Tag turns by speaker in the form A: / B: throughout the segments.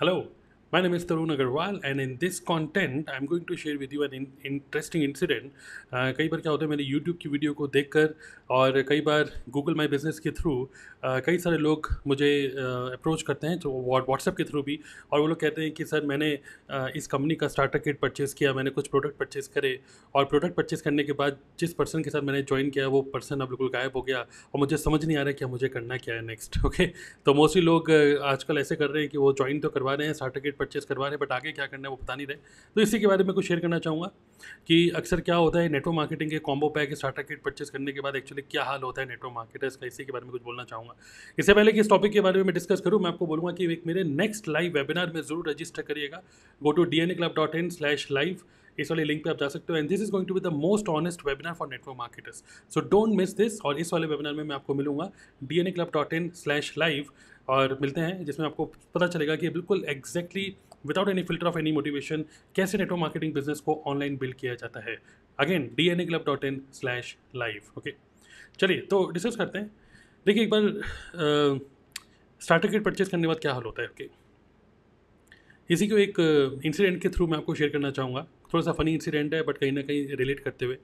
A: Hello, my name is Tarun Agarwal and in this content I'm going to share with you an in, interesting incident. Uh, कई बार क्या होता है मैंने YouTube की video को देखकर और कई बार Google My Business के थ्रू uh, कई सारे लोग मुझे अप्रोच uh, करते हैं जो व्हाट्सएप के थ्रू भी और वो लोग कहते हैं कि सर मैंने इस कंपनी का स्टार्टर किट परचेज़ किया मैंने कुछ प्रोडक्ट परचेज़ करे और प्रोडक्ट परचेज़ करने के बाद जिस पर्सन के साथ मैंने ज्वाइन किया वो पर्सन अब बिल्कुल गायब हो गया और मुझे समझ नहीं आ रहा है कि मुझे करना क्या है नेक्स्ट ओके तो मोस्टली लोग आजकल ऐसे कर रहे हैं कि वो ज्वाइन तो करवा रहे हैं स्टार्टर किट परचेज़ करवा रहे हैं बट आगे क्या करना है वो बता नहीं रहे। तो इसी के बारे में कुछ शेयर करना चाहूँगा कि अक्सर क्या होता है नेटवर्क मार्केटिंग के combo pack starter kit purchase करने के बाद एक्चुअली क्या हाल होता है नेटवर्क मार्केटर्स का इसी के बारे में कुछ बोलना चाहूँगा। इससे पहले कि इस टॉपिक के बारे में मैं डिस्कस करूँ, मैं आपको बोलूँगा कि एक मेरे नेक्स्ट लाइव वेबिनार में ज़रूर रजिस्टर करिएगा। Go to D N A club dot in slash live इस वाले लिंक पे आप जा सकते हो। And this is going to be the most honest webinar for network marketers so don't miss this और इस वाले वेबिनार में मैं आपको मिलूँगा। D N A club dot in slash live और मिलते हैं, जिसमें आपको पता चलेगा कि बिल्कुल exactly without any filter of any motivation कैसे नेटवर्क मार्केटिंग बिज़नेस को ऑनलाइन बिल्ड किया जाता है। Again D N A club dot in slash live okay चलिए तो डिस्कस करते हैं। देखिए, एक बार स्टार्टर किट परचेज करने के बाद क्या हाल होता है ओके okay? इसी को एक इंसिडेंट के थ्रू मैं आपको शेयर करना चाहूँगा। थोड़ा सा फनी इंसिडेंट है बट कहीं ना कहीं रिलेट करते हुए।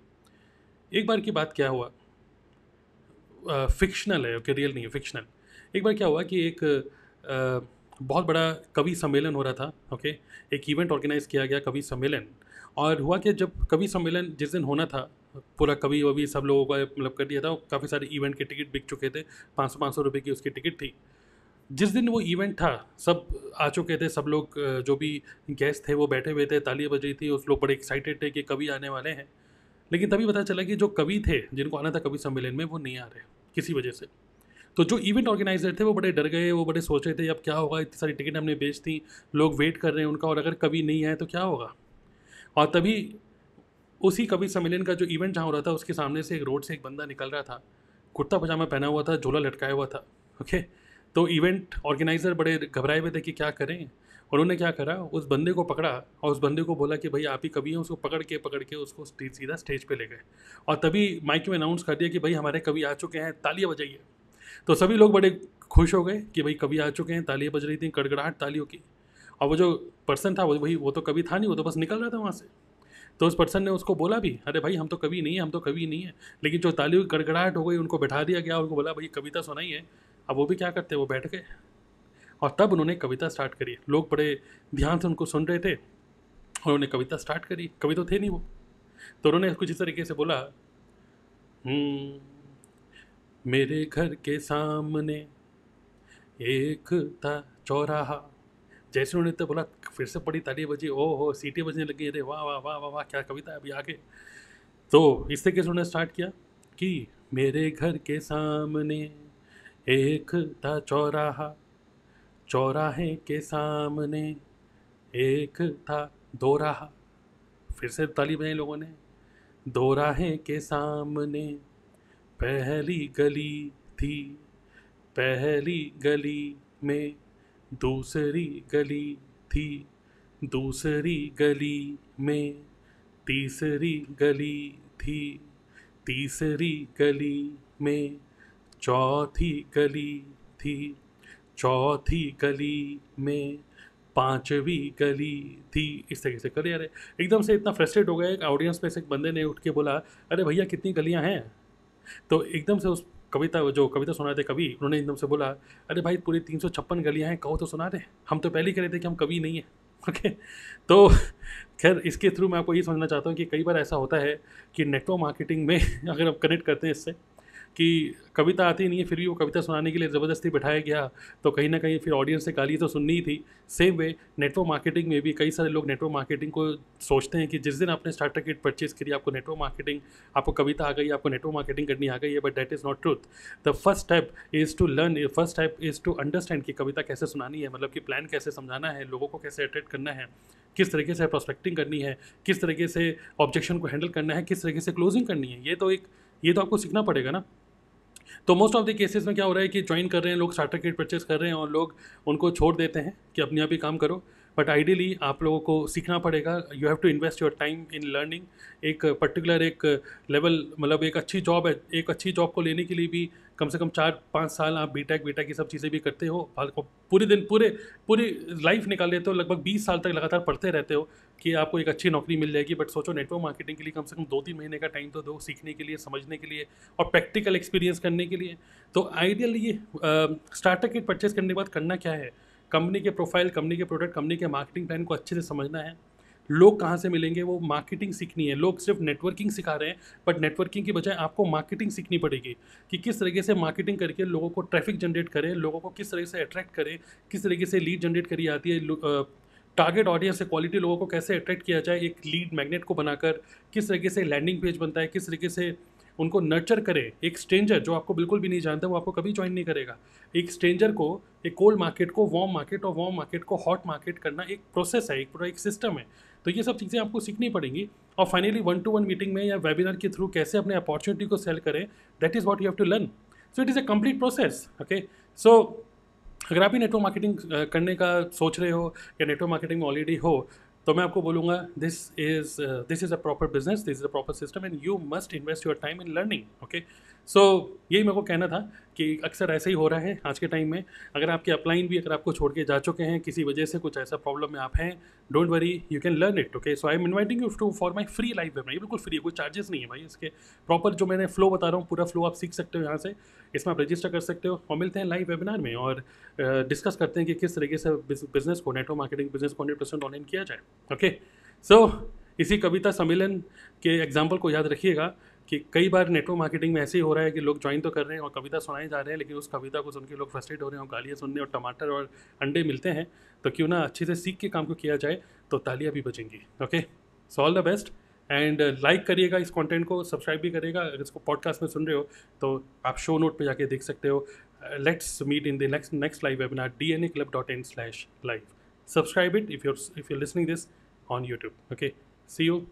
A: एक बार की बात क्या हुआ? फिक्शनल है ओके रियल नहीं है फिक्शनल एक बार क्या हुआ कि एक आ, बहुत बड़ा कवि सम्मेलन हो रहा था ओके एक इवेंट ऑर्गेनाइज किया गया कवि सम्मेलन। और हुआ कि जब कवि सम्मेलन जिस दिन होना था पूरा कवि ववि सब लोगों का मतलब कर दिया था काफ़ी सारे इवेंट के टिकट बिक चुके थे पाँच सौ पाँच सौ रुपये की उसकी टिकट थी। जिस दिन वो इवेंट था सब आ चुके थे सब लोग जो भी गेस्ट थे वो बैठे हुए थे तालियाँ बज रही थी उस लोग बड़े एक्साइटेड थे कि कवि आने वाले हैं। लेकिन तभी पता चला कि जो कवि थे जिनको आना था कवि सम्मेलन में वो नहीं आ रहे किसी वजह से। तो जो इवेंट ऑर्गेनाइजर थे, वो बड़े डर गए, वो बड़े सोच रहे थे, अब क्या होगा? इतनी सारी टिकट हमने बेच दी, लोग वेट कर रहे हैं उनका और अगर कभी नहीं आए तो क्या होगा? और तभी उसी कवि सम्मेलन का जो इवेंट जहाँ हो रहा था, उसके सामने से एक रोड से एक बंदा निकल रहा था। कुर्ता पजामा पहना हुआ था, झोला लटकाया हुआ था ओके तो इवेंट ऑर्गेनाइज़र बड़े घबराए हुए थे कि क्या करें? उन्होंने क्या करा? उस बंदे को पकड़ा और उस बंदे को बोला कि, भाई, आप ही कवि हैं, उसको पकड़ के पकड़ के उसको सीधा स्टेज पे ले गए। और तभी माइक में अनाउंस कर दिया कि, भाई, हमारे कवि आ चुके हैं, तालियाँ बजाइए। तो सभी लोग बड़े खुश हो गए कि भाई कभी आ चुके हैं तालियाँ बज रही थी कड़गड़ाहट तालियों की और वो जो पर्सन था वो भाई वो तो कभी था नहीं वो तो बस निकल रहा था वहाँ से। तो उस पर्सन ने उसको बोला भी अरे भाई हम तो कभी नहीं है हम तो कभी नहीं है। लेकिन जो तालियों की कड़गड़ाहट हो गई उनको बैठा दिया गया उनको बोला भाई कविता सुनाई है। अब वो भी क्या करते वो बैठ गए। और तब उन्होंने कविता स्टार्ट करी। लोग बड़े ध्यान से उनको सुन रहे थे और उन्होंने कविता स्टार्ट करी। कवि तो थे नहीं वो। तो उन्होंने कुछ इस तरीके से बोला हम्म, मेरे घर के सामने एक था चौराहा। जैसे उन्होंने तो बोला, फिर से पड़ी ताली बजी ओ हो सीटी बजने लगी, अरे वाह वाह वाह वाह वाह, क्या कविता है अभी आगे। तो इस तरीके से उन्होंने स्टार्ट किया कि मेरे घर के सामने एक था चौराहा। चौराहे के सामने एक था दो राहा फिर से ताली बजाई लोगों ने। दोराहे के सामने पहली गली थी। पहली गली में दूसरी गली थी। दूसरी गली में तीसरी गली थी। तीसरी गली में चौथी गली थी। चौथी गली में पांचवी गली थी। इस तरीके से करे अरे एकदम से इतना फ्रस्ट्रेट हो गया एक ऑडियंस में से एक बंदे ने उठ के बोला, अरे भैया, कितनी गलियाँ हैं? तो एकदम से उस कविता, जो कविता सुना रहे थे कवि, उन्होंने एकदम से बोला, अरे भाई, पूरी तीन सौ छप्पन गलियाँ हैं, कहो तो सुना रहे हम तो पहले ही कह रहे थे कि हम कवि नहीं हैं ओके तो खैर, इसके थ्रू मैं आपको ये समझना चाहता हूँ कि कई बार ऐसा होता है कि नेटवर्क मार्केटिंग में अगर आप कनेक्ट करते हैं इससे कि कविता आती नहीं है, फिर भी वो कविता सुनाने के लिए ज़बरदस्ती बैठाया गया तो कहीं ना कहीं फिर ऑडियंस से गाली तो सुननी ही थी। सेम वे नेटवर्क मार्केटिंग में भी कई सारे लोग नेटवर्क मार्केटिंग को सोचते हैं कि जिस दिन आपने स्टार्टर किट परचेज करी, आपको नेटवर्क मार्केटिंग आपको कविता आ गई, आपको नेटवर्क मार्केटिंग करनी आ गई है but that is not truth the first step is to learn first step is to understand कि कविता कैसे सुनानी है मतलब कि प्लान कैसे समझाना है, लोगों को कैसे अट्रैक्ट करना है, किस तरीके से प्रोस्पेक्टिंग करनी है, किस तरीके से ऑब्जेक्शन को हैंडल करना है, किस तरीके से क्लोजिंग करनी है, ये तो एक, ये तो आपको सीखना पड़ेगा ना। तो मोस्ट ऑफ़ द केसेस में क्या हो रहा है कि ज्वाइन कर रहे हैं, लोग स्टार्टर किट परचेज कर रहे हैं और लोग उनको छोड़ देते हैं कि अपने आप ही काम करो। बट आइडियली आप लोगों को सीखना पड़ेगा। You have to invest your time in learning एक पर्टिकुलर एक लेवल मतलब एक अच्छी जॉब है। एक अच्छी जॉब को लेने के लिए भी कम से कम चार, पाँच साल आप बी टेक की सब चीज़ें भी करते हो। पूरे दिन, पूरे, पूरी लाइफ निकाल लेते हो। लगभग बीस साल तक लगातार पढ़ते रहते हो कि आपको एक अच्छी नौकरी मिल जाएगी। बट सोचो नेटवर्क मार्केटिंग के लिए कम से कम दो तीन महीने का टाइम तो दो सीखने के लिए, समझने के लिए और प्रैक्टिकल एक्सपीरियंस करने के लिए। तो आइडियली ये स्टार्टर किट परचेज करने के बाद करना क्या है? कंपनी के प्रोफ़ाइल, कंपनी के प्रोडक्ट, कंपनी के मार्केटिंग प्लान को अच्छे से समझना है। लोग कहाँ से मिलेंगे वो मार्केटिंग सीखनी है। लोग सिर्फ़ नेटवर्किंग सिखा रहे हैं बट नेटवर्किंग की बजाय आपको मार्केटिंग सीखनी पड़ेगी कि किस तरीके से मार्केटिंग करके लोगों को ट्रैफ़िक जनरेट करें, लोगों को किस तरीके से अट्रैक्ट करें, किस तरीके से लीड जनरेट करी जाती है टारगेट ऑडियंस से क्वालिटी लोगों को कैसे अट्रैक्ट किया जाए, एक लीड मैग्नेट को बनाकर किस तरीके से लैंडिंग पेज बनता है, किस तरीके से उनको नर्चर करे। एक स्ट्रेंजर जो आपको बिल्कुल भी नहीं जानता, वो आपको कभी ज्वाइन नहीं करेगा। एक स्ट्रेंजर को, एक कोल्ड मार्केट को वार्म मार्केट और वार्म मार्केट को हॉट मार्केट करना एक प्रोसेस है, एक पूरा एक सिस्टम है। तो ये सब चीज़ें आपको सीखनी पड़ेंगी। और finally one to one meeting में या वेबिनार के थ्रू कैसे अपने अपॉर्चुनिटी को सेल करें that is what you have to learn so it is a complete process okay so अगर आप भी नेटवर्क मार्केटिंग करने का सोच रहे हो या नेटवर्क मार्केटिंग ऑलरेडी हो तो मैं आपको बोलूँगा this is this is a proper business this is a proper system and you must invest your time in learning okay so so, यही मेरे को कहना था कि अक्सर ऐसा ही हो रहा है आज के टाइम में। अगर आपके अपलाइन भी अगर आपको छोड़ के जा चुके हैं किसी वजह से कुछ ऐसा प्रॉब्लम में आप हैं don't worry you can learn it okay so I am inviting you to for my free life webinar ये बिल्कुल फ्री है कोई चार्जेस नहीं है भाई इसके। प्रॉपर जो मैंने फ्लो बता रहा हूँ पूरा फ्लो आप सीख सकते हो यहाँ से। इसमें आप रजिस्टर कर सकते हो और मिलते हैं लाइव वेबिनार में और डिस्कस करते हैं कि किस तरीके से बिज़नेस को नेटवर्क मार्केटिंग बिज़नेस को हंड्रेड परसेंट ऑनलाइन किया जाए ओके सो इसी कविता सम्मेलन के एग्ज़ाम्पल को याद रखिएगा। कि कई बार नेटवर्क मार्केटिंग में ऐसे ही हो रहा है कि लोग ज्वाइन तो कर रहे हैं और कविता सुनाए जा रहे हैं, लेकिन उस कविता को सुन के लोग फ्रस्ट्रेट हो रहे हैं और गालियाँ सुनने और टमाटर और अंडे मिलते हैं। तो क्यों ना अच्छे से सीख के काम को किया जाए तो तालियाँ भी बचेंगी okay so all the best and like करिएगा इस कंटेंट को सब्सक्राइब भी करिएगा। अगर इसको पॉडकास्ट में सुन रहे हो तो आप शो नोट पे जाके देख सकते हो। Let's meet in the next next live webinar D N A club dot in slash live subscribe it if your if you listening this on YouTube okay see you you.